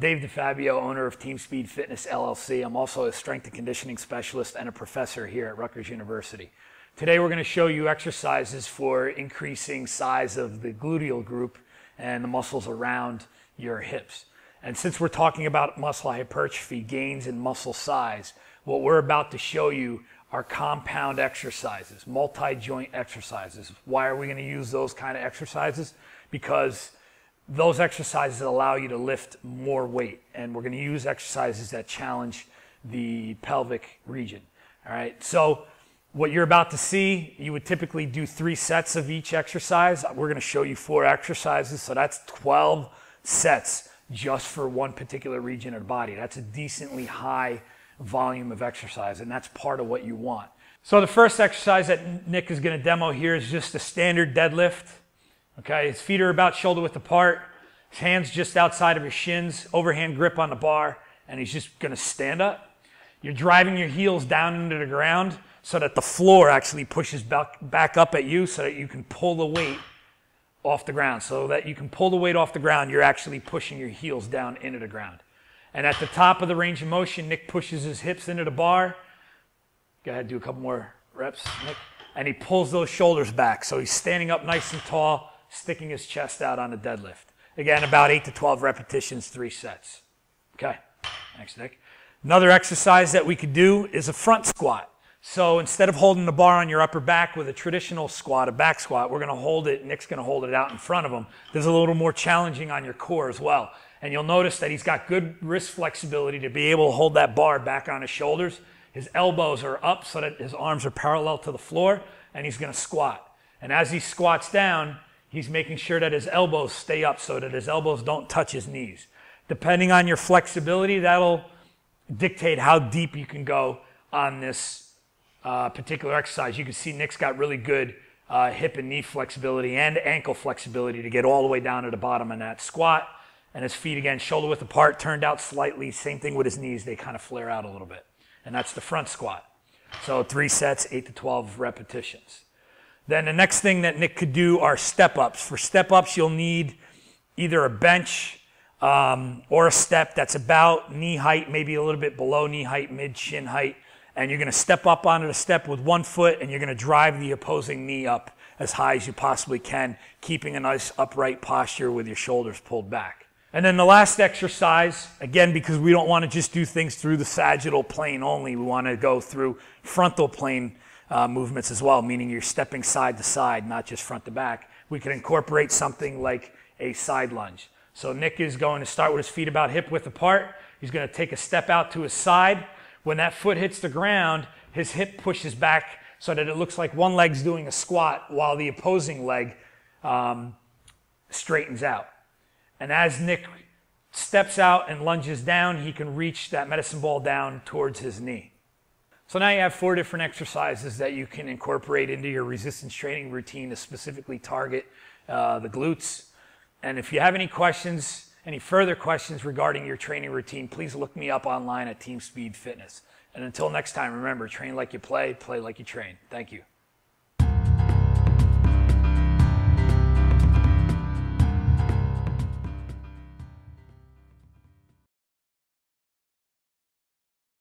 Dave DiFabio, owner of Team Speed Fitness LLC. I'm also a strength and conditioning specialist and a professor here at Rutgers University. Today we're going to show you exercises for increasing size of the gluteal group and the muscles around your hips. And since we're talking about muscle hypertrophy, gains in muscle size, what we're about to show you are compound exercises, multi-joint exercises. Why are we going to use those kind of exercises? Because those exercises allow you to lift more weight. And we're going to use exercises that challenge the pelvic region. All right. So what you're about to see, you would typically do three sets of each exercise. We're going to show you four exercises. So that's 12 sets just for one particular region of the body. That's a decently high volume of exercise, and that's part of what you want. So the first exercise that Nick is going to demo here is just a standard deadlift. Okay, his feet are about shoulder width apart, his hands just outside of his shins, overhand grip on the bar, and he's just going to stand up. You're driving your heels down into the ground so that the floor actually pushes back, back up at you so that you can pull the weight off the ground. So that you can pull the weight off the ground, you're actually pushing your heels down into the ground. And at the top of the range of motion, Nick pushes his hips into the bar. Go ahead, do a couple more reps, Nick. And he pulls those shoulders back. So he's standing up nice and tall, sticking his chest out on a deadlift. Again, about 8 to 12 repetitions, three sets. Okay, thanks, Nick. Another exercise that we could do is a front squat. So instead of holding the bar on your upper back with a traditional squat, a back squat, we're going to hold it, Nick's going to hold it out in front of him. This is a little more challenging on your core as well. And you'll notice that he's got good wrist flexibility to be able to hold that bar back on his shoulders. His elbows are up so that his arms are parallel to the floor, and he's going to squat. And as he squats down, he's making sure that his elbows stay up so that his elbows don't touch his knees. Depending on your flexibility, that'll dictate how deep you can go on this uh, particular exercise. You can see Nick's got really good uh, hip and knee flexibility and ankle flexibility to get all the way down to the bottom in that squat. And his feet again, shoulder width apart, turned out slightly. Same thing with his knees, they kind of flare out a little bit. And that's the front squat. So three sets, eight to 12 repetitions. Then the next thing that Nick could do are step ups. For step ups, you'll need either a bench um, or a step that's about knee height, maybe a little bit below knee height, mid shin height. And you're going to step up onto the step with one foot and you're going to drive the opposing knee up as high as you possibly can, keeping a nice upright posture with your shoulders pulled back. And then the last exercise, again, because we don't want to just do things through the sagittal plane only, we want to go through frontal plane uh, movements as well, meaning you're stepping side to side, not just front to back. We can incorporate something like a side lunge. So Nick is going to start with his feet about hip width apart. He's going to take a step out to his side. When that foot hits the ground, his hip pushes back so that it looks like one leg's doing a squat while the opposing leg um, straightens out. And as Nick steps out and lunges down, he can reach that medicine ball down towards his knee. So now you have four different exercises that you can incorporate into your resistance training routine to specifically target uh, the glutes. And if you have any questions, any further questions regarding your training routine, please look me up online at Team Speed Fitness. And until next time, remember, train like you play, play like you train. Thank you.